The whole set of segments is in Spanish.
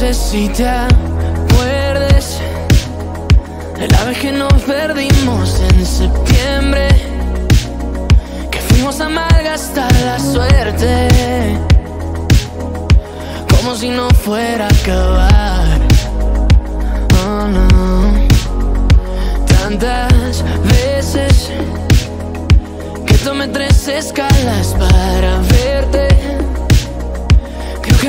sé si te acuerdes de la vez que nos perdimos en septiembre, que fuimos a malgastar la suerte, como si no fuera a acabar. Oh no, tantas veces que tomé tres escalas para verte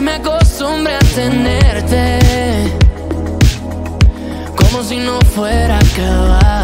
me acostumbre a tenerte, como si no fuera a acabar.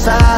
side